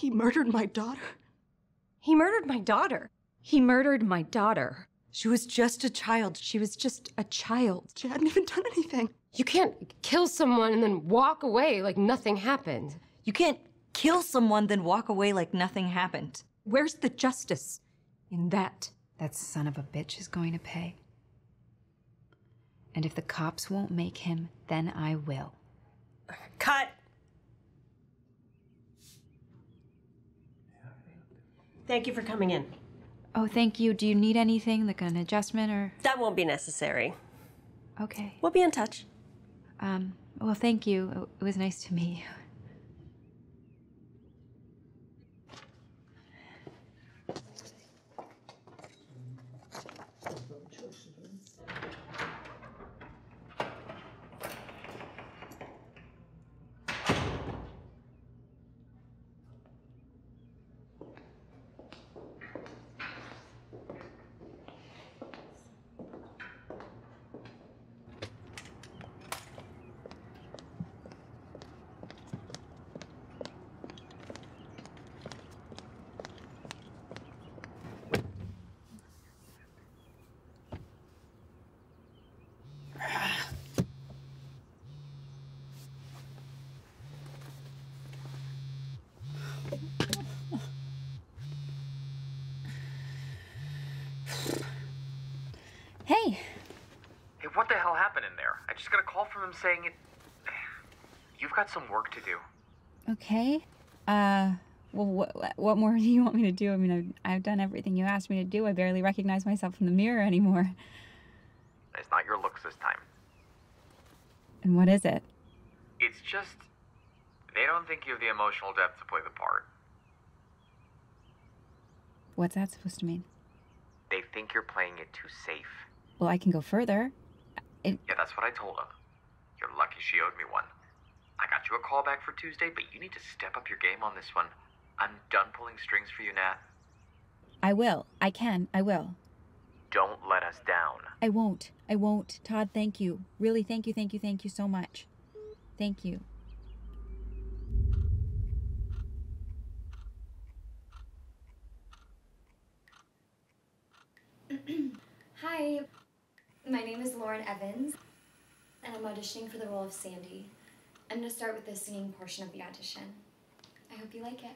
He murdered my daughter. He murdered my daughter. He murdered my daughter. She was just a child. She was just a child. She hadn't even done anything. You can't kill someone and then walk away like nothing happened. You can't kill someone, then walk away like nothing happened. Where's the justice in that? That son of a bitch is going to pay. And if the cops won't make him, then I will. Cut! Thank you for coming in. Oh, thank you. Do you need anything, like an adjustment or? That won't be necessary. Okay. We'll be in touch. Um, well, thank you. It was nice to meet you. Hey, Hey, what the hell happened in there? I just got a call from him saying it. You've got some work to do. okay. Uh, well, what, what more do you want me to do? I mean, I've, I've done everything you asked me to do. I barely recognize myself in the mirror anymore. It's not your looks this time. And what is it? It's just. They don't think you have the emotional depth to play the part. What's that supposed to mean? Think you're playing it too safe. Well, I can go further. It, Yeah, that's what I told him. You're lucky she owed me one. I got you a call back for Tuesday, but you need to step up your game on this one. I'm done pulling strings for you, Nat. I will. I can. I will. Don't let us down. I won't. I won't. Todd, thank you. Really, thank you, thank you, thank you so much. Thank you. Hi, my name is Lauren Evans, and I'm auditioning for the role of Sandy. I'm going to start with the singing portion of the audition. I hope you like it.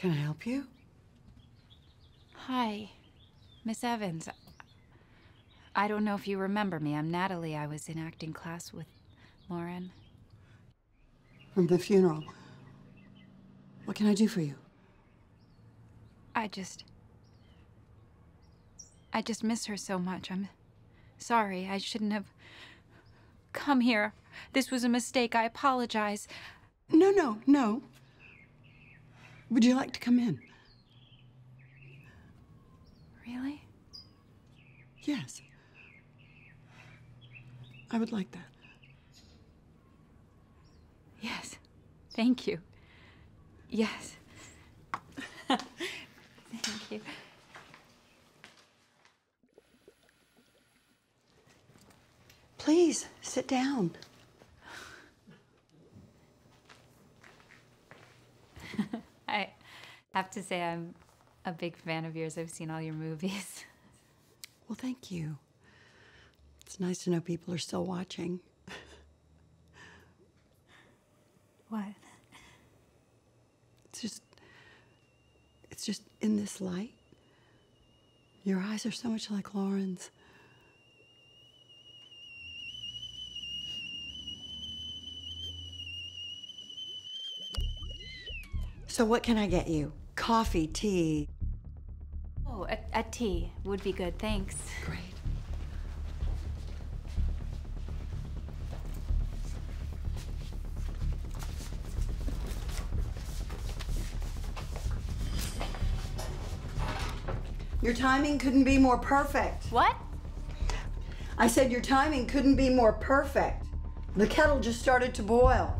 Can I help you? Hi, Miss Evans. I don't know if you remember me. I'm Natalie. I was in acting class with Lauren. From the funeral. What can I do for you? I just. I just miss her so much. I'm sorry. I shouldn't have come here. This was a mistake. I apologize. No, no, no. Would you like to come in? Really? Yes. I would like that. Yes. Thank you. Yes. Thank you. Please, sit down. I have to say, I'm a big fan of yours. I've seen all your movies. Well, thank you. It's nice to know people are still watching. What? It's just. It's just in this light. Your eyes are so much like Lauren's. So what can I get you? Coffee, tea? Oh, a, a tea would be good, thanks. Great. Your timing couldn't be more perfect. What? I said your timing couldn't be more perfect. The kettle just started to boil.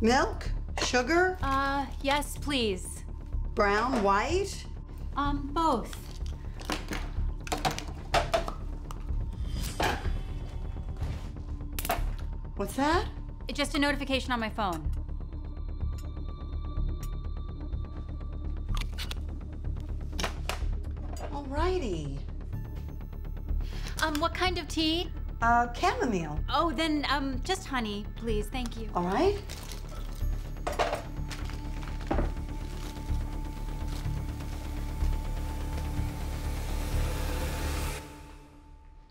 Milk? Sugar? Uh, yes, please. Brown? White? Um, both. What's that? It's just a notification on my phone. Alrighty. Um, what kind of tea? Uh, chamomile. Oh, then, um, just honey, please. Thank you. All right.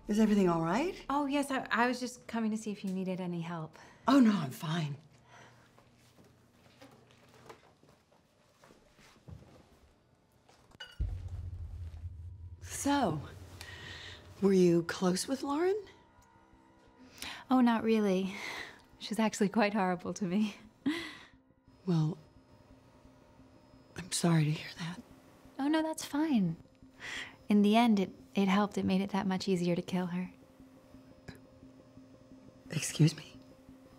Is everything all right? Oh, yes, I, I was just coming to see if you needed any help. Oh, no, I'm fine. So, were you close with Lauren? Oh, not really. She's actually quite horrible to me. Well, I'm sorry to hear that. Oh, no, that's fine. In the end, it, it helped. It made it that much easier to kill her. Excuse me?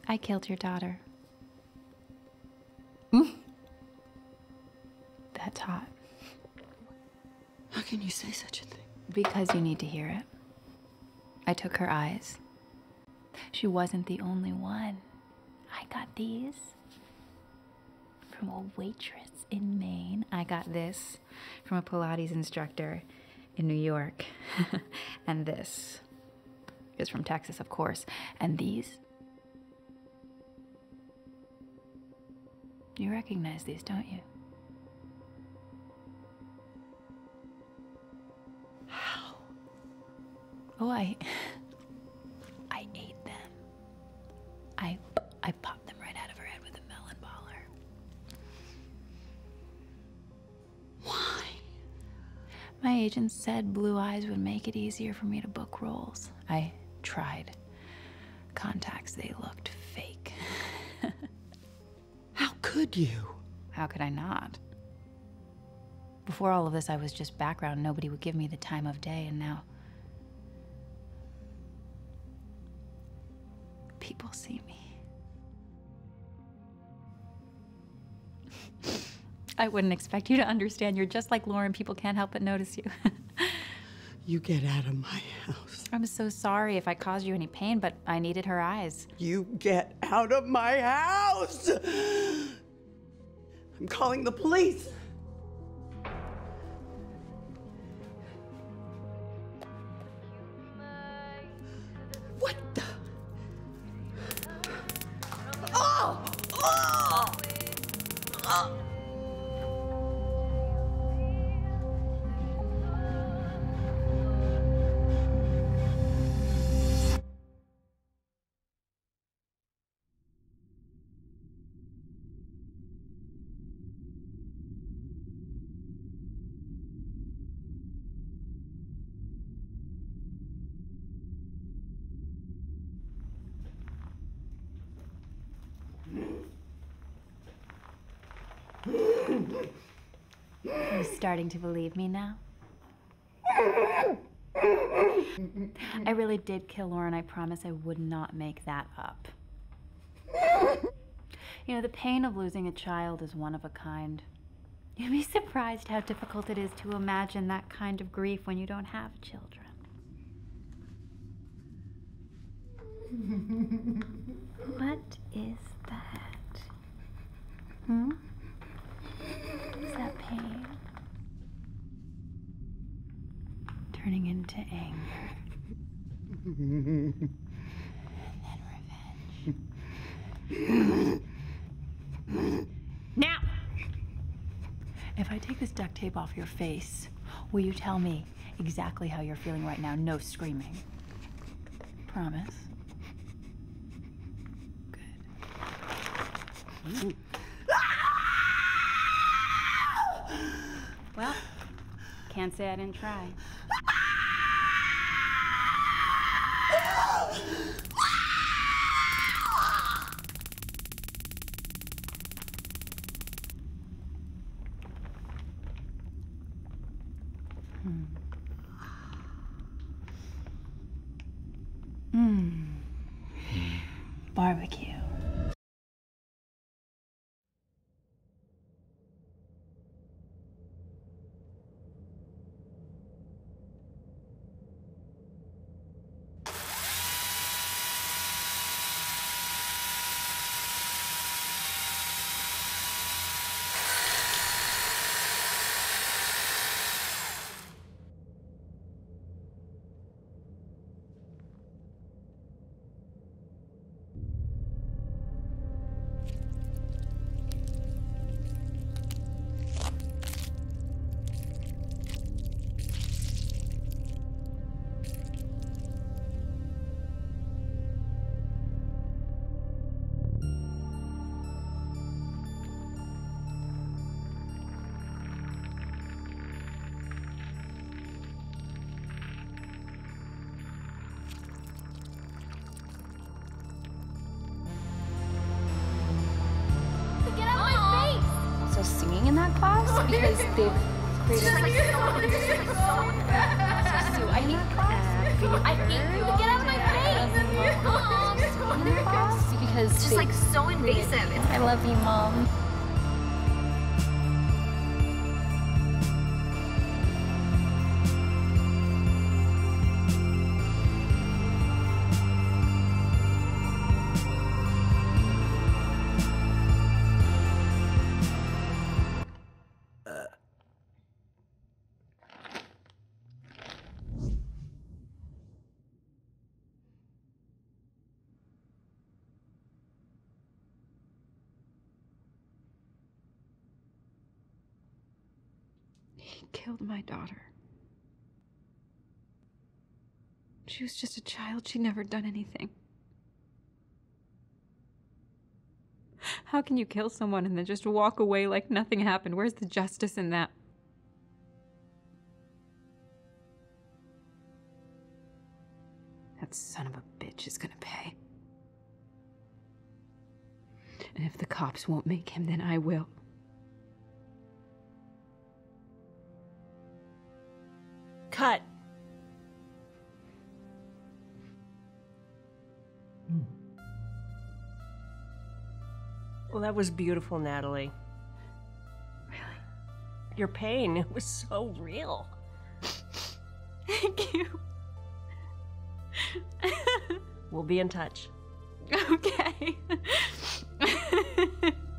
I killed your daughter. Mm. That's hot. How can you say such a thing? Because you need to hear it. I took her eyes. She wasn't the only one. I got these from a waitress in Maine. I got this from a Pilates instructor in New York. and this is from Texas, of course. And these. You recognize these, don't you? How? Oh, I. I agent said blue eyes would make it easier for me to book roles. I tried. Contacts, they looked fake. How could you? How could I not? Before all of this, I was just background. Nobody would give me the time of day, and now. People see me. I wouldn't expect you to understand. You're just like Lauren. People can't help but notice you. You get out of my house. I'm so sorry if I caused you any pain, but I needed her eyes. You get out of my house! I'm calling the police. What the? Oh! Oh! Oh! Are you starting to believe me now? I really did kill Lauren. I promise I would not make that up. You know, the pain of losing a child is one of a kind. You'd be surprised how difficult it is to imagine that kind of grief when you don't have children. what is that? Hmm? Is that pain? Turning into anger. Now! If I take this duct tape off your face, will you tell me exactly how you're feeling right now? No screaming. Promise. Good. Well, can't say I didn't try. Hmm. Hmm. Barbecue. In that class because they've created like Sue, I hate uh, I hate you. Get out of my face! Mom. in the class because It's just like so invasive. I love you, mom. He killed my daughter. She was just a child. She'd never done anything. How can you kill someone and then just walk away like nothing happened? Where's the justice in that? That son of a bitch is gonna pay. And if the cops won't make him, then I will. That was beautiful, Natalie. Really? Your pain it was so real. Thank you. we'll be in touch. Okay.